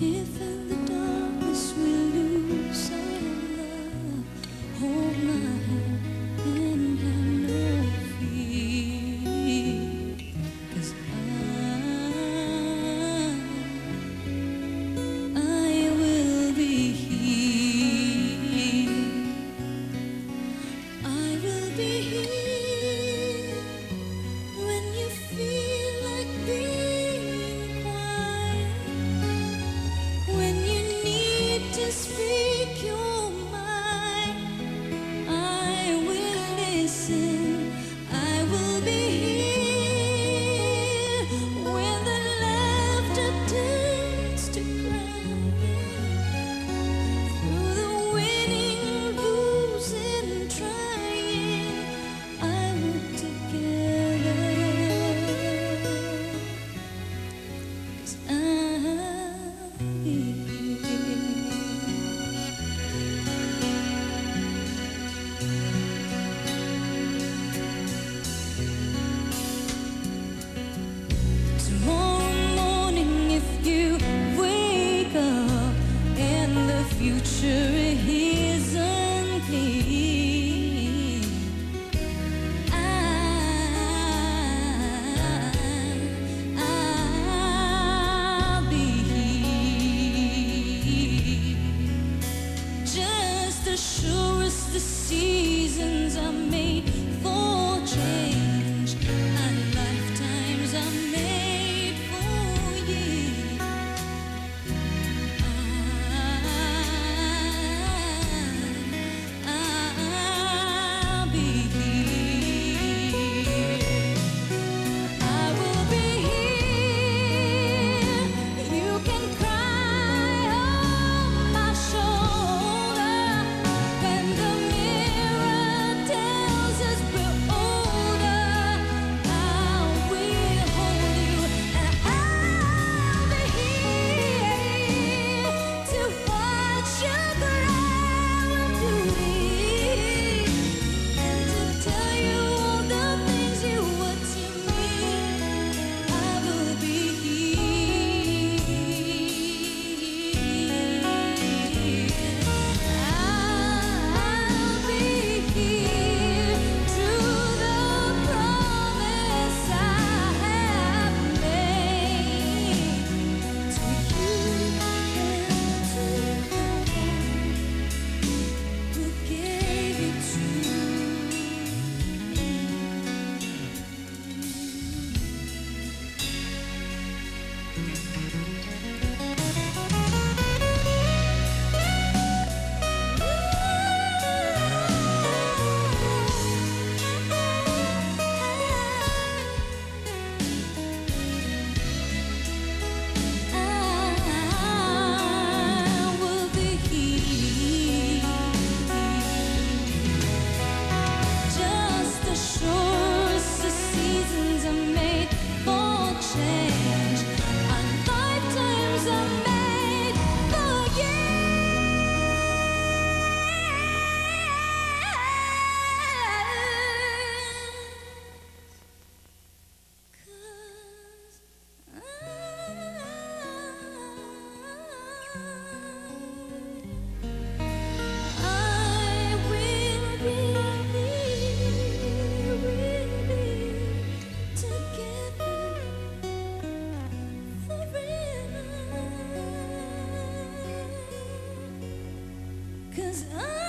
If 'Cause I